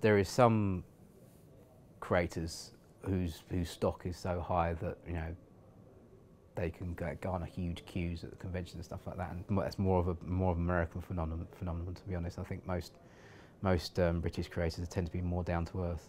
there is some creators whose whose stock is so high that you know they can garner huge queues at the convention and stuff like that, and that's more of a more of an American phenomenon. Phenomenon, to be honest. I think most most um, British creators tend to be more down to earth.